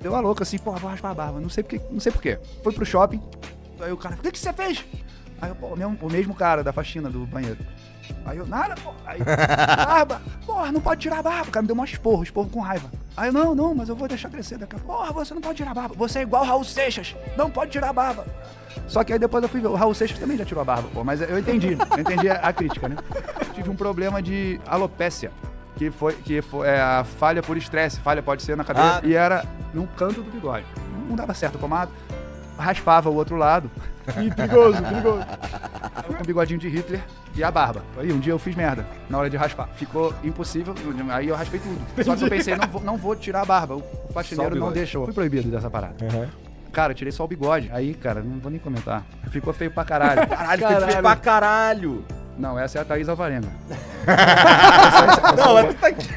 Deu uma louca assim, pô, vou raspar a barba. Não sei porque, não sei porquê. Foi pro shopping, aí o cara, o que, que você fez? Aí eu, pô, o mesmo, o mesmo cara da faxina do banheiro. Aí eu, nada, pô. Aí, barba. Porra, não pode tirar a barba. O cara me deu um esporro, esporro com raiva. Aí eu, não, não, mas eu vou deixar crescer daqui a pouco. Porra, você não pode tirar a barba. Você é igual Raul Seixas. Não pode tirar a barba. Só que aí depois eu fui ver, o Raul Seixas também já tirou a barba, pô. Mas eu entendi, eu entendi a, a crítica, né? Tive um problema de alopécia. Que foi, que foi é, a falha por estresse. Falha pode ser na cabeça. Ah. E era no canto do bigode. Não dava certo a pomada. Raspava o outro lado. Ih, perigoso, perigoso. Tava com o bigodinho de Hitler e a barba. Aí um dia eu fiz merda na hora de raspar. Ficou impossível, aí eu raspei tudo. Só que eu pensei, não vou, não vou tirar a barba. O faxineiro não deixou. Fui proibido dessa parada. Cara, eu tirei só o bigode. Aí, cara, não vou nem comentar. Ficou feio pra caralho. Caralho, ficou feio pra caralho. Não, essa é a Thaís Alvarenga. Não, ela tá aqui.